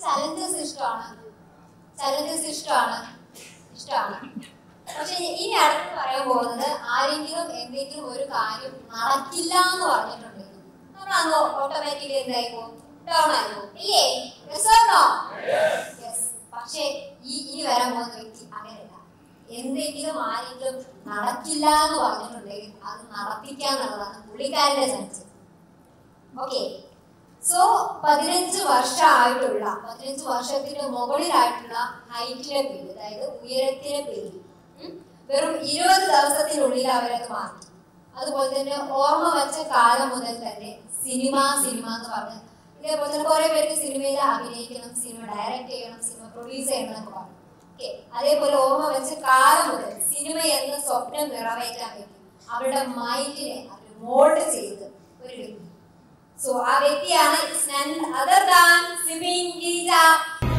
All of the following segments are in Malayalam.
ചലഞ്ചസ് ഇഷ്ടമാണ് ചലഞ്ചസ് ഇഷ്ടമാണ്. ഇഷ്ടമാണ് പക്ഷെ ഇനി അടുത്ത് പറയാൻ പോകുന്നത് ആരെങ്കിലും എന്തെങ്കിലും ഒരു കാര്യം നടക്കില്ല എന്ന് പറഞ്ഞിട്ടുണ്ടെങ്കിൽ നമ്മൾ അങ്ങ് ഓട്ടോമാറ്റിക്കലി എന്തായിപ്പോ ഡൗൺ ആയിപ്പോ ഇല്ലേ? Yes or no? പക്ഷേ ഈ ഇനി വരാൻ പോകുന്ന വ്യക്തി അങ്ങനെയല്ല. എന്തെങ്കിലും ആരെങ്കിലും നടക്കില്ല എന്ന് പറഞ്ഞിട്ടുണ്ടെങ്കിൽ അത് നടപ്പിക്കാന്നുള്ളതാണ് പുള്ളിക്കാരന്റെ ചാൻസ് ഓക്കെ സോ പതിനഞ്ച് വർഷമായിട്ടുള്ള പതിനഞ്ച് വർഷത്തിന് മുകളിലായിട്ടുള്ള ഹൈറ്റിലെ പേര് അതായത് ഉയരത്തിലെ പേര് വെറും ഇരുപത് ദിവസത്തിനുള്ളിൽ അവരത് മാറ്റി. അതുപോലെ തന്നെ ഓർമ്മ വെച്ച കാലം മുതൽ തന്നെ സിനിമ സിനിമ എന്ന് പറഞ്ഞ്. ഇതേപോലെ തന്നെ കുറെ പേർക്ക് സിനിമയിൽ അഭിനയിക്കണം സിനിമ ഡയറക്റ്റ് ചെയ്യണം സിനിമ പ്രൊഡ്യൂസ് ചെയ്യണം എന്നൊക്കെ പറഞ്ഞു. ഓക്കെ അതേപോലെ ഓർമ്മ വെച്ച കാലം മുതൽ സിനിമ എന്ന സ്വപ്നം നിറവേറ്റാൻ വേണ്ടി അവരുടെ മൈൻഡിനെ അവർ മോൾഡ് ചെയ്ത് ഒരു വ്യക്തി. സോ ആ വ്യക്തിയാണ് other than Sibin Geetha So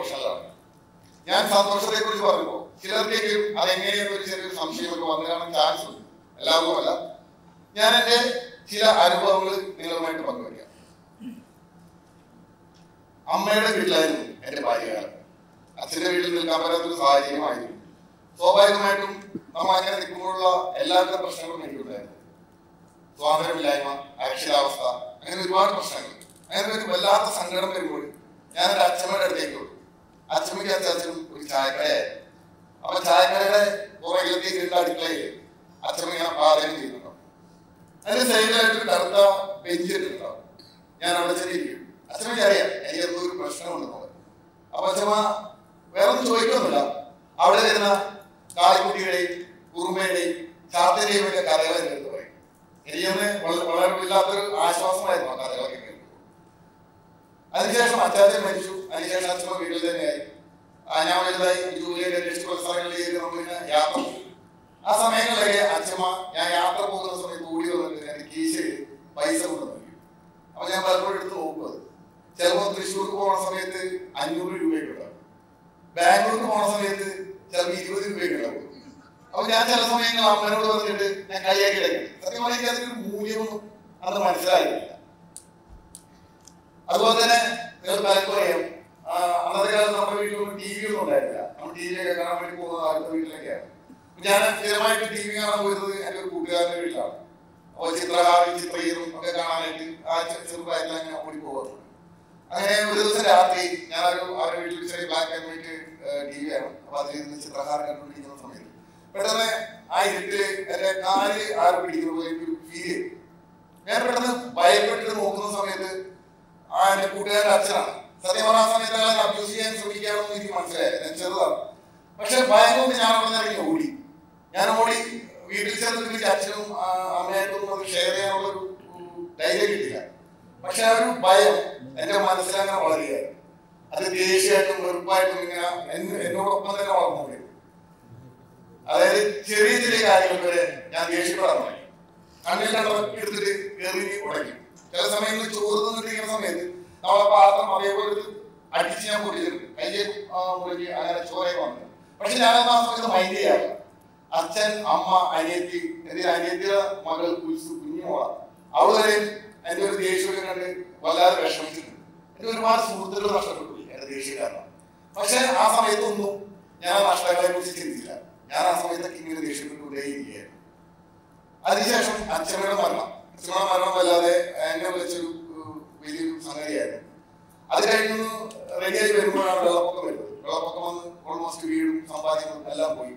പ്രൊഫഷണലാണ് ഞാൻ സന്തോഷത്തെ കുറിച്ച് പറയുമ്പോൾ ചിലർക്കെങ്കിലും അതെങ്ങനെയെന്ന് ഒരു ചെറിയൊരു സംശയമൊക്കെ വന്നു കാണാൻ ചാൻസ് ഉണ്ട്. എല്ലാവർക്കും അല്ല. ഞാൻ എന്റെ ചില അനുഭവങ്ങൾ നിങ്ങളുമായിട്ട് പങ്കുവയ്ക്കാം. അമ്മയുടെ വീട്ടിലായിരുന്നു എന്റെ ബാല്യകാലം അച്ഛന്റെ വീട്ടിൽ നിൽക്കാൻ പറ്റാത്തൊരു സാഹചര്യമായിരുന്നു. സ്വാഭാവികമായിട്ടും നമ്മൾ അങ്ങനെ നിൽക്കുമ്പോഴുള്ള എല്ലാവിധ പ്രശ്നങ്ങളും എനിക്കുണ്ടായിരുന്നു. സ്വാതന്ത്ര്യമില്ലായ്മ അരക്ഷിതാവസ്ഥ അങ്ങനെ ഒരുപാട് പ്രശ്നങ്ങൾ. അങ്ങനെ ഒരു വല്ലാത്ത സങ്കടം വരുമ്പോൾ ഞാൻ എന്റെ അച്ഛമ്മയുടെ അടുത്തേക്ക് അച്ഛനും ഒരു ചായക്കടയായിരുന്നു അപ്പൊ ചായക്കടയുടെ പുറകിലത്തെ ഇരുണ്ട അടുക്കളയിൽ അച്ചമ്മ ഇങ്ങനെ പാചകം ചെയ്യുന്നുണ്ടാവും അതിന് സൈഡിലായിട്ട് കറുത്ത ഞാൻ അവിടെ ചെന്നിരിക്കും. അച്ഛമ്മയ്ക്ക് അറിയാം എനിക്ക് എന്തോ ഒരു പ്രശ്നമുണ്ടെന്നുള്ളത് അപ്പൊ അച്ഛമ്മ വേറെ അവിടെ വരുന്ന കാളിക്കുട്ടിയുടെയും കുറുമയുടെയും ചാത്തയുടെയും ഒക്കെ കഥകൾ അടുത്ത് പറയും. എനിക്കൊന്ന് വളരെ വല്ലാത്തൊരു ആശ്വാസമായിരുന്നു ആ കഥകളൊക്കെ അതിനുശേഷം അച്ചാച്ചൻ മരിച്ചു. അതിനുശേഷം അച്ഛൻ വീട്ടിൽ തന്നെയായി. ഞാൻ വലുതായി ജൂലിയുടെ സ്ഥലങ്ങളിൽ ചെയ്ത് നമ്മളിങ്ങനെ യാത്ര ആ സമയങ്ങളിലൊക്കെ അച്ഛമ്മ ഞാൻ യാത്ര പോകുന്ന സമയത്ത് ഓടി വന്നിട്ട് ഞാൻ കീശയിൽ പൈസ കൊണ്ടുവന്നു. അപ്പൊ ഞാൻ പലപ്പോഴും എടുത്ത് നോക്കുന്നത് ചിലപ്പോൾ തൃശ്ശൂർക്ക് പോണ സമയത്ത് അഞ്ഞൂറ് രൂപയൊക്കെ ഉണ്ടാവും ബാംഗ്ലൂർക്ക് പോണ സമയത്ത് ചിലപ്പോൾ ഇരുപത് രൂപയൊക്കെ ഉണ്ടാവും അപ്പൊ ഞാൻ ചില സമയങ്ങളിൽ അമ്മനോട് പറഞ്ഞിട്ട് ഞാൻ കൈയാക്കി എടുക്കും. സത്യം അതിനൊരു മൂല്യമൊന്നും അത് മനസ്സിലായില്ല അതുപോലെ തന്നെ നിങ്ങൾ പലർക്കും അറിയാം അന്നത്തെ കാലത്ത് നമ്മുടെ വീട്ടിലൊന്നും ടി വി ഒന്നും ഉണ്ടായിരുന്നില്ല. നമ്മൾ ടി വിയൊക്കെ കാണാൻ വേണ്ടി പോകുന്നത് അടുത്ത വീട്ടിലൊക്കെയാണ്. ഞാൻ സ്ഥിരമായിട്ട് ടി വി കാണാൻ പോയിരുന്നത് എന്റെ ഒരു കൂട്ടുകാരന്റെ വീട്ടിലാണ്. അപ്പോൾ ചിത്രകാരും ചിത്രയും ഒക്കെ കാണാനായിട്ട് ആ ചെറുപ്രായത്തിൽ അങ്ങനെ ഓടി പോകാറുണ്ട് അങ്ങനെ ഒരു ദിവസം രാത്രി ഞാനൊരു അവരുടെ വീട്ടിൽ ചെറിയ black and white T V ആണ്. അപ്പൊ അതിൽ നിന്ന് ചിത്രഹാരം കണ്ടുകൊണ്ടിരിക്കുന്ന സമയത്ത് പെട്ടെന്ന് ആ ഇരുട്ടിൽ എന്റെ കാൽ ആരും പിടിക്കുന്ന പോലെ ഒരു ഫീൽ ഞാൻ പെട്ടെന്ന് ഭയപ്പെട്ടിട്ട് നോക്കുന്ന സമയത്ത് ആ എന്റെ കൂട്ടുകാരുടെ അച്ഛനാണ്. സത്യം പറഞ്ഞ സമയത്ത് അയാളെ അബ്യൂസ് ചെയ്യാൻ ശ്രമിക്കാമെന്ന് എനിക്ക് മനസ്സിലായില്ല. ഞാൻ ചെറുതാണ്. പക്ഷെ ഭയം ഞാൻ അവിടെ നിന്ന് ഇറങ്ങി ഓടി. ഞാൻ ഓടി വീട്ടിൽ ചെന്നിട്ട് എനിക്ക് അച്ഛനും ഷെയർ ചെയ്യാനുള്ള ഒരു ധൈര്യം കിട്ടില്ല. പക്ഷെ ആ ഒരു ഭയം എന്റെ മനസ്സിലങ്ങനെ വളരുകയായിരുന്നു അത് ദേഷ്യമായിട്ടും വെറുപ്പായിട്ടും ഇങ്ങനെ എന്നോടൊപ്പം തന്നെ വളർന്നു അതായത് ചെറിയ ചെറിയ കാര്യങ്ങൾ വരെ ഞാൻ ദേഷ്യപ്പെടാൻ തുടങ്ങി. കണ്ണിൽ കണ്ട എടുത്തിട്ട് കയറി ഉടയ്ക്കും ചില സമയങ്ങളിൽ ചോറ് നിന്നിരിക്കുന്ന സമയത്ത് നമ്മളെ പാത്രം അതേപോലെ അടിച്ച് ഞാൻ പൊട്ടിച്ചിട്ടുണ്ട് കയ്യെ മുറിക്ക് അങ്ങനെ ചോരയൊക്കെ വന്നു പക്ഷെ ഞാനത് ആ സമയത്ത് മൈൻഡ് ചെയ്യാറില്ല അച്ഛൻ അമ്മ അനിയത്തി എന്റെ അനിയത്തിയുടെ മകൾ കുരിശു കുഞ്ഞുമോളാണ് അവൾ വരെ എന്റെ ഒരു ദേഷ്യമൊക്കെ കണ്ട് വല്ലാതെ വിഷമിച്ചിട്ടുണ്ട്. എന്റെ ഒരുപാട് സുഹൃത്തുക്കൾ നഷ്ടപ്പെട്ടു. എന്റെ ദേഷ്യം കാരണം. പക്ഷെ ആ സമയത്തൊന്നും ഞാൻ ആ നഷ്ടങ്ങളെ കുറിച്ച് ചിന്തിച്ചില്ല. ഞാൻ ആ സമയത്തൊക്കെ ഇങ്ങനെ ദേഷ്യപ്പെട്ടുകൊണ്ടേയിരിക്കുകയായിരുന്നു. അതിനുശേഷം അച്ഛനോട് മരണം. അച്ഛമ്മ മരണമല്ലാതെ എന്നെ വിളിച്ചൊരു വലിയൊരു സംഗതിയായിരുന്നു. അത് കഴിഞ്ഞ് റെഡിയായി വരുമ്പോഴാണ് വെള്ളപ്പൊക്കം വരുന്നത്. വെള്ളപ്പൊക്കം വന്ന് ഓൾമോസ്റ്റ് വീടും സമ്പാദ്യങ്ങളും എല്ലാം പോയി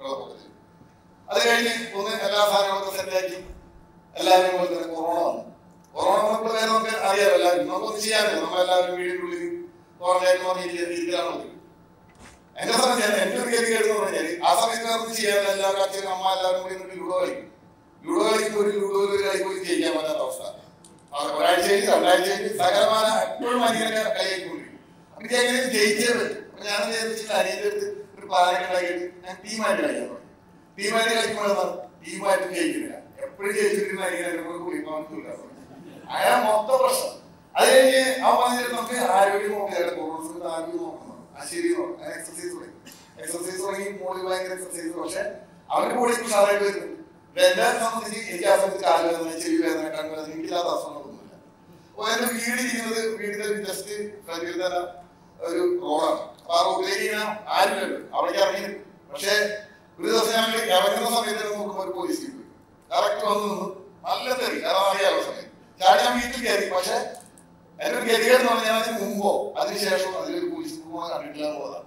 വെള്ളപ്പൊക്കത്തിൽ. അത് കഴിഞ്ഞ് ഒന്ന് എല്ലാ സാധനങ്ങളൊക്കെ സെറ്റാക്കി എല്ലാവരും പോലെ തന്നെ കൊറോണ വന്നു. കൊറോണ വന്നപ്പോൾ വേറെ നമുക്ക് അറിയാമല്ലോ എല്ലാവരും. നമുക്കൊന്നും ചെയ്യാനില്ല നമ്മളെല്ലാവരും വീടിനുള്ളിൽ ക്വാറന്റൈൻ മതി എന്റെ ഞാൻ എന്റെ ഒരു ഗതി എന്ന് പറഞ്ഞാൽ ആ സമയത്ത് നമുക്ക് ചെയ്യാൻ എല്ലാവരും അച്ഛനും അമ്മ എല്ലാവരും കൂടി ലുഡോ കളിക്കും. ലുഡോ കളിക്കുമ്പോൾ ഒരു ലുഡോ ഒരു കളി പോയി ജയിക്കാൻ പറ്റാത്ത അവസ്ഥ. അത് ഒരാഴ്ച കഴിഞ്ഞ് രണ്ടാഴ്ച കഴിഞ്ഞ് സകലമാന എപ്പോഴും അനിയനെ കളിയായിക്കൊണ്ടിരിക്കും അപ്പൊ ഇത് എങ്ങനെ ജയിച്ചേ പറ്റും? ഞാൻ വിചാരിച്ചിട്ട് അനിയന്റെ അടുത്ത് ഒരു പാലൊക്കെ ഉണ്ടാക്കിയിട്ട് ഞാൻ ടീമായിട്ട് കളിക്കാൻ തുടങ്ങി. ടീമായിട്ട് കളിക്കുമ്പോഴാണ് ടീമായിട്ട് ജയിക്കുന്നില്ല. എപ്പോഴും ജയിച്ചിട്ടിരുന്ന അനിയനെ കുളിക്കാനില്ല അയാൾ മൊത്തം പ്രശ്നം. അത് കഴിഞ്ഞ് അവൻ പറഞ്ഞിട്ട് നമുക്ക് ആരോഗ്യം കൊറോണ സമയത്ത് ആരോഗ്യം നോക്കണം ആ ശരി നോക്കണം എക്സസൈസ് തുടങ്ങി. എക്സസൈസ് തുടങ്ങി. മോളിൽ ഭയങ്കര എക്സസൈസ് പക്ഷെ അവന്റെ ബോഡി സാധാരണ വരുന്നുണ്ട്. എന്നെ സംബന്ധിച്ച് എനിക്ക് ആ സമയത്ത് കാലുവേദന ചെവി വേദന കണ്ണുവേദന എനിക്കില്ലാത്ത അസുഖങ്ങളൊന്നുമില്ല അപ്പൊ എന്റെ വീട് ഇരിക്കുന്നത് വീടിന്റെ ജസ്റ്റ് ഫ്രണ്ടിൽ ഒരു റോഡാണ്. അപ്പൊ ആ റോഡിലേക്ക് ഇങ്ങനെ ആരുമില്ലല്ലോ അവിടേക്ക് ഇറങ്ങി പക്ഷേ ഒരു ദിവസം ഞങ്ങൾ ഇറങ്ങുന്ന സമയത്ത് നോക്കുമ്പോൾ ഒരു പോലീസ് ജീപ്പ് കറക്റ്റ് വന്ന് നിന്ന് നല്ല തെറി കാരണം അറിയാലോ സമയം ചാടി ഞാൻ വീട്ടിൽ കയറി. പക്ഷെ എന്റെ ഒരു ഗതികേട് എന്ന് പറഞ്ഞാൽ അതിന് മുമ്പോ അതിനുശേഷം അതിലൊരു പോലീസ് കുടുംബം കണ്ടിട്ടില്ല എന്നുള്ളതാണ്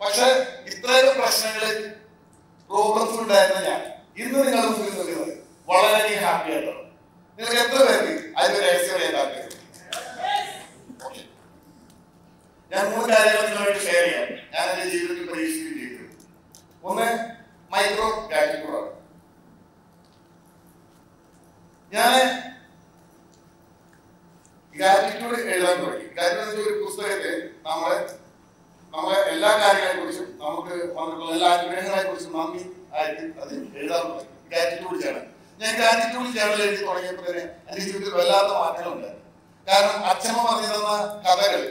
പക്ഷെ ഇത്രയും പ്രശ്നങ്ങൾ പ്രോബ്ലംസ് ഉണ്ടായിരുന്ന ഞാൻ. ഇന്ന് നിങ്ങളുടെ മുമ്പിൽ നിൽക്കുന്നത് വളരെ ഹാപ്പി ആയിട്ടാണ്. നിങ്ങൾക്ക് എത്ര പേർക്ക് അതിന്റെ രഹസ്യം അറിയാൻ ഞാൻ മൂന്ന് കാര്യങ്ങൾ നിങ്ങളുമായിട്ട് ഷെയർ ചെയ്യാം. ഞാൻ എന്റെ ജീവിതത്തിൽ പരീക്ഷിക്കുകയും ചെയ്തു. ഒന്ന് മൈക്രോ ഗാറ്റിറ്റ്യൂഡാണ് ഞാൻ ഗ്രാറ്റിറ്റ്യൂഡ് എഴുതാൻ തുടങ്ങി. ഗ്രാറ്റിറ്റ്യൂഡ് ഒരു പുസ്തകത്തിൽ നമ്മളെ നമ്മളെ എല്ലാ കാര്യങ്ങളെ കുറിച്ചും നമുക്ക് വന്നിട്ടുള്ള എല്ലാ അനുഗ്രഹങ്ങളെ കുറിച്ചും നന്ദി ആയിട്ട് അത് എഴുതാൻ തുടങ്ങി ഞാൻ ഗാറ്റിറ്റ്യൂഡ് ജേണൽ എഴുതി തുടങ്ങിയപ്പോൾ തന്നെ എന്റെ ജീവിതത്തിൽ വല്ലാത്ത മാറ്റങ്ങളുണ്ടായിരുന്നു കാരണം അച്ഛമ്മ പറഞ്ഞു കഥകൾ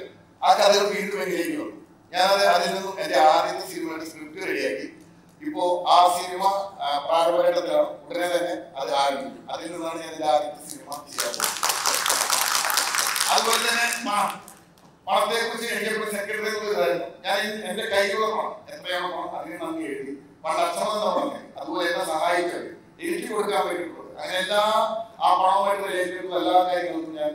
ആ കഥകൾ വീണ്ടും എന്നിലേക്ക് വന്നു. ഞാനത് അതിൽ നിന്നും എന്റെ ആദ്യത്തെ സിനിമയുടെ സ്ക്രിപ്റ്റ് റെഡിയാക്കി ഇപ്പോ ആ സിനിമ പ്രാരംഭഘട്ടത്തിലാണ്. ഉടനെ തന്നെ അത് ആരംഭിക്കും. അതിൽ നിന്നാണ് ഞാൻ എന്റെ ആദ്യത്തെ സിനിമ ചെയ്യാൻ പോകുന്നത്. അതുപോലെ തന്നെ പണത്തെ കുറിച്ച് എഴുതിയപ്പോൾ സെക്രട്ടറി ഇതായിരുന്നു ഞാൻ എന്റെ കൈകളുള്ള പണം എത്രയാണോ പണം അതിന് നന്ദി എഴുതി. പണ്ട് അച്ഛനെന്ന് പറഞ്ഞു അതുപോലെ എന്നെ സഹായിച്ചത് എനിക്ക് കൊടുക്കാൻ വേണ്ടിയിട്ടുള്ളത്. അങ്ങനെ എല്ലാ ആ പണവുമായിട്ട് റിലേറ്റഡ് എല്ലാ കാര്യങ്ങളും ഞാൻ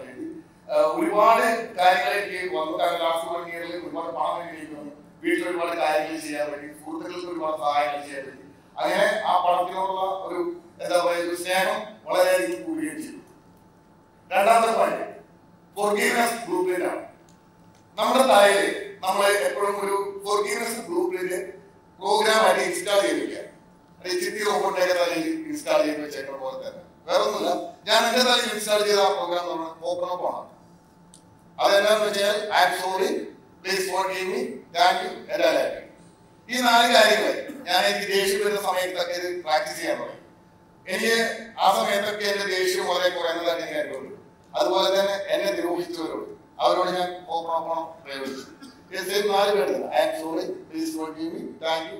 വേണ്ടി ആ, ഒരുപാട് കാര്യങ്ങൾ എനിക്ക് വന്നു. കാരണം ലാസ്റ്റ് വൺ ഇയറിൽ ഒരുപാട് പണം കഴിഞ്ഞു വീട്ടിൽ ഒരുപാട് കാര്യങ്ങൾ ചെയ്യാൻ വേണ്ടി സുഹൃത്തുക്കൾക്ക് ഒരുപാട് സഹായങ്ങൾ ചെയ്യാൻ വേണ്ടി. അങ്ങനെ ആ പണത്തിനോടുള്ള ഒരു എന്താ പറയുക ഒരു സ്നേഹം വളരെയധികം കൂടുകയും ചെയ്തു. രണ്ടാമത്തെ പോയിന്റ് ഫോർഗീവ്നെസ് ആണ്. നമ്മുടെ താഴെ നമ്മൾ എപ്പോഴും ഒരു ഫോർഗീവ്നെസ് പ്രിന്റ് പ്രോഗ്രാം ആയിട്ട് ഇൻസ്റ്റാൾ ചെയ്തിരിക്കുക. അത് റോബോട്ടിന്റെ തലയിൽ ഇൻസ്റ്റാൾ ചെയ്ത് വെച്ചേക്കുന്ന പോലെ തന്നെ. വേറെ ഒന്നുമില്ല ഞാൻ എന്റെ തലയിൽ ഇൻസ്റ്റാൾ ചെയ്ത ആ പ്രോഗ്രാം നമ്മൾ ഓപ്പൺ അപ്പ് ആണ്. അതെന്താണെന്ന് വെച്ചാൽ I'm sorry please forgive me thank you എല്ലാ ഈ നാല് കാര്യങ്ങൾ ഞാൻ എനിക്ക് ദേഷ്യം വരുന്ന സമയത്തൊക്കെ ഇത് പ്രാക്ടീസ് ചെയ്യാൻ എനിക്ക് ആ സമയത്തൊക്കെ എന്റെ ദേഷ്യം വളരെ കുറയുന്നതായിട്ട് എനിക്ക് അനുഭവപ്പെട്ടു. അതുപോലെ തന്നെ എന്നെ ദ്രോഹിച്ചവരോട്. അവരോട് ഞാൻ ഓപ്പൺ ഓപ്പൺ പ്രയോഗിച്ചു. നാല് പേര് I am sorry please thank you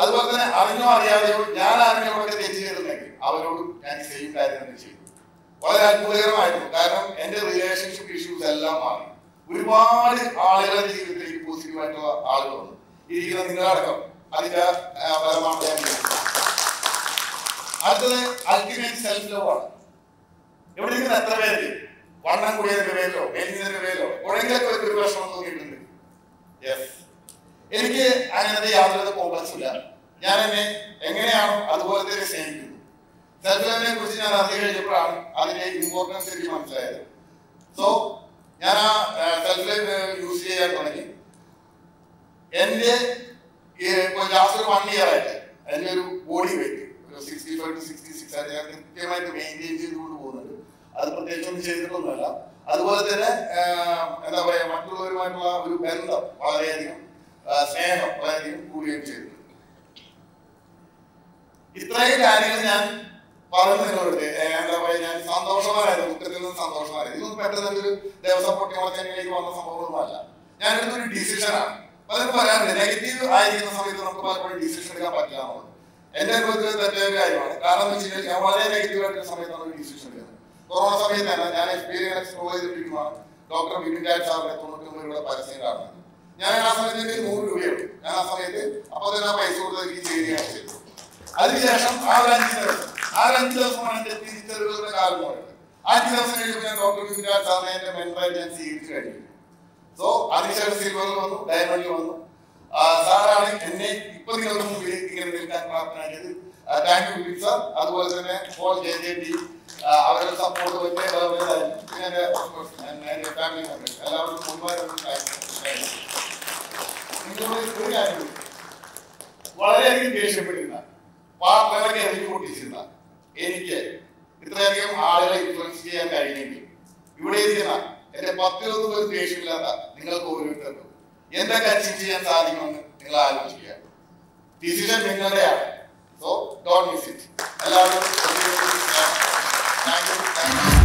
അതുപോലെ തന്നെ അറിഞ്ഞോ അറിയാതെയോ ഞാൻ ആരെങ്കിലുമൊക്കെ തെറ്റ് ചെയ്തിട്ടുണ്ടെങ്കിൽ അവരോടും ഞാൻ സെയിം കാര്യം തന്നെ ചെയ്തു വളരെ അത്ഭുതകരമായിരുന്നു. കാരണം എന്റെ റിലേഷൻഷിപ്പ് ഇഷ്യൂസ് എല്ലാം മാറി. ഒരുപാട് ആളുകളുടെ ജീവിതത്തിലേക്ക് പോസിറ്റീവായിട്ടുള്ള ആളുകൾ വന്നു. ഇരിക്കുന്ന നിങ്ങളടക്കം അതിന്റെ ഫലമാണ്. അടുത്തത് അൾട്ടിമേറ്റ് സെൽഫ് ലവ് ആണ്. ഇവിടെ ഇരിക്കുന്ന എത്ര പേര്? വണ്ണം കൂടിയതിന്റെ പേരിലോ മെലിഞ്ഞതിന്റെ പേരിലോ കുറെങ്കിലൊക്കെ ഒരു വിഷമം തോന്നിയിട്ടുണ്ട് യെസ് എനിക്ക് അങ്ങനത്തെ യാതൊരു കോംപ്ലക്സ് ഇല്ല. ഞാൻ എന്നെ എങ്ങനെയാണോ അതുപോലെ തന്നെ സ്നേഹിക്കുന്നു. സെൽഫ് കുറിച്ച് ഞാൻ അറിഞ്ഞു കഴിഞ്ഞപ്പോഴാണ് അതിന്റെ ഇമ്പോർട്ടൻസ് എനിക്ക് മനസ്സിലായത്. സോ ഞാൻ ആ സെൽഫ് യൂസ് ചെയ്യാൻ തുടങ്ങി. എന്റെ ലാസ്റ്റ് ഒരു വൺ ഇയർ ആയിട്ട് എന്റെ ഒരു ബോഡി വെയിറ്റ് ഒരു sixty five to sixty six ആയിട്ട് ഞാൻ കൃത്യമായിട്ട് മെയിന്റെയിൻ ചെയ്തുകൊണ്ട് പോകുന്നുണ്ട്. അത് പ്രത്യേകിച്ച് ഒന്നും ചെയ്തിട്ടൊന്നുമല്ല അതുപോലെ തന്നെ എന്താ പറയാ മറ്റുള്ളവരുമായിട്ടുള്ള ഒരു ബന്ധം വളരെയധികം സ്നേഹം വളരെയധികം കൂടുകയും ചെയ്തിട്ടുണ്ട് ഇത്രയും കാര്യങ്ങൾ ഞാൻ പറഞ്ഞു നിങ്ങളോട് എന്താ പറയാ ഞാൻ സന്തോഷമായിരുന്നു ദുഃഖത്തിൽ നിന്ന് സന്തോഷമായിരുന്നു ഇതൊന്നും പെട്ടെന്ന് ഒരു ദേവസ്വം പൊട്ടി മുളച്ചതിലേക്ക് വന്ന സംഭവമൊന്നുമല്ല ഞാൻ എടുത്തൊരു ഡിസിഷനാണ് പലരും പറയാറുണ്ട് നെഗറ്റീവ് ആയിരിക്കുന്ന സമയത്ത് നമുക്ക് പലപ്പോഴും ഡിസിഷൻ എടുക്കാൻ പറ്റില്ല എന്റെ അനുഭവത്തിൽ തെറ്റായ കാര്യമാണ്. കാരണം എന്ന് വെച്ച് ഞാൻ വളരെ നെഗറ്റീവ് ആയിട്ടുള്ള സമയത്താണ് ഡിസിഷൻ എടുക്കുന്നത്. കൊറോണ സമയത്ത് തന്നെ ഞാൻ എക്സ്പീരിയൻസ് എക്സ്പ്ലോർ ചെയ്തിട്ടിരിക്കുമ്പോൾ ഡോക്ടർ ബിപിൻ രാജ് സാറിന്റെ തൊണ്ണൂറ്റൊമ്പത് രൂപയുടെ പരസ്യം കാണുന്നത്. ഞാൻ ആ സമയത്ത് എനിക്ക് നൂറ് രൂപയുള്ളൂ. ഞാൻ ആ സമയത്ത് അപ്പൊ തന്നെ ആ പൈസ കൊടുത്ത് എനിക്ക് ചെയ്യുകയാണ് ചെയ്തത് അതിനുശേഷം ആ ഒരു അഞ്ച് ദിവസം ആ ഒരു അഞ്ച് ദിവസമാണ് എന്റെ തിരിച്ചറിവുകളുടെ കാലം പോയത് അഞ്ച് ദിവസം കഴിയുമ്പോൾ ഞാൻ ഡോക്ടർ വിപിരാജ് സാറിനെ എന്റെ മെന്ററായി ഞാൻ സ്വീകരിച്ചു കഴിഞ്ഞു. സോ അതിനുശേഷം സിൽവറിൽ വന്നു ഡയമണ്ടിൽ വന്നു. സാറാണ് എന്നെ ഇപ്പൊ നിങ്ങളുടെ മുമ്പിൽ ഇങ്ങനെ നിൽക്കാൻ പ്രാപ്തനാക്കിയത് താങ്ക് യു സർ അതുപോലെ തന്നെ പോൾ ജെ ജെ ബി അവരുടെ സപ്പോർട്ട് കാര്യം കൂടി. വളരെയധികം ദേഷ്യപ്പെട്ടിരുന്ന പാർട്ടികളൊക്കെ എറിഞ്ഞു പൊട്ടിച്ചിരുന്ന എനിക്ക് ഇത്രയധികം ആളുകളെ ഇൻഫ്ലുവൻസ് ചെയ്യാൻ കഴിയുമെങ്കിൽ ഇവിടെ ഇരിക്കുന്ന എന്റെ പത്തിലൊന്നും ഒരു ദേഷ്യമില്ലാത്ത നിങ്ങൾക്ക് ഓരോരുത്തർക്കും എന്തൊക്കെ അച്ചീവ് ചെയ്യാൻ സാധിക്കുമെന്ന് നിങ്ങൾ ആലോചിക്കുക. ഡിസിഷൻ നിങ്ങളുടെയാണ്. So don't miss it. Hello, love. Uh, thank you. Thank you.